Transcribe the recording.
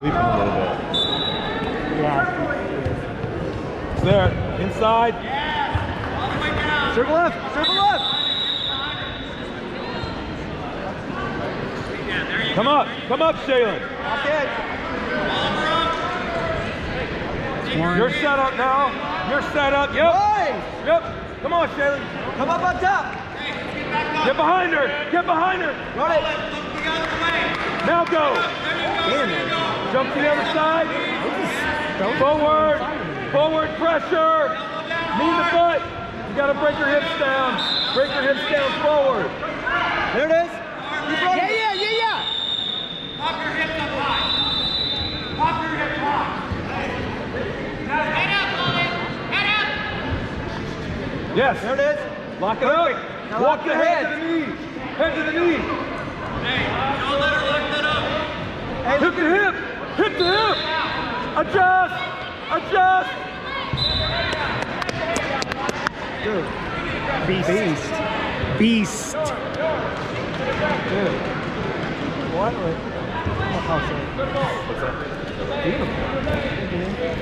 Leave him a little bit. Yeah. It's there. Inside. yeah Circle left. Circle left. Come up. Come up, Shaelon. Okay. You're set up now. You're set up. Yep. Nice. Yep. Come on, Shaelon. Come up on top. Get behind her. Get behind her. Run it. Now go. Jump to the other side. Forward. Forward pressure. Knee the butt. You got to break your hips down. Break your hips down forward. There it is. Yeah, yeah, yeah, yeah. Pop your hips up high. Pop your hips high. Head up, Ollie. Head up. Yes. There it is. Lock it up. Walk lock the your head head. to the knee. Head to the knee. Hey, don't let her lock that up. Hip to hip. Hip to hip. Adjust. Adjust. Beast. Beast. Beast. What? What's that? Beautiful.